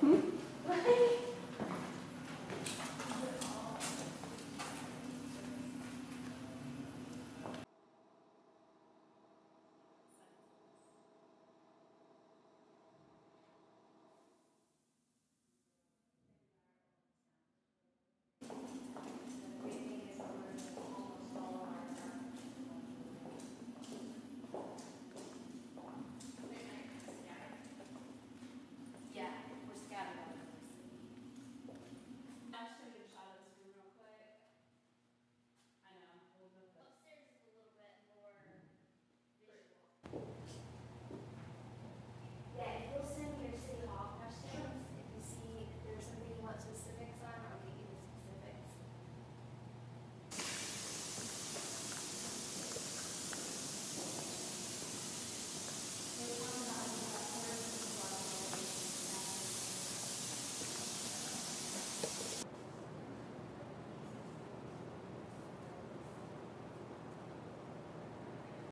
Hum?